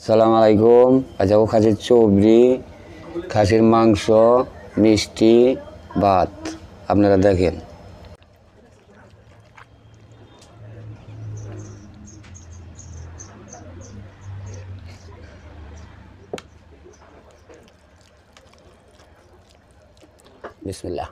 সালাম আলাইকুম আচ্ছা ও খাসির চবড়ি খাসির মাংস মিষ্টি ভাত। আপনারা দেখেন। বিসমিল্লাহ।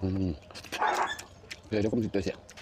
嗯，对，这 ya, cukup.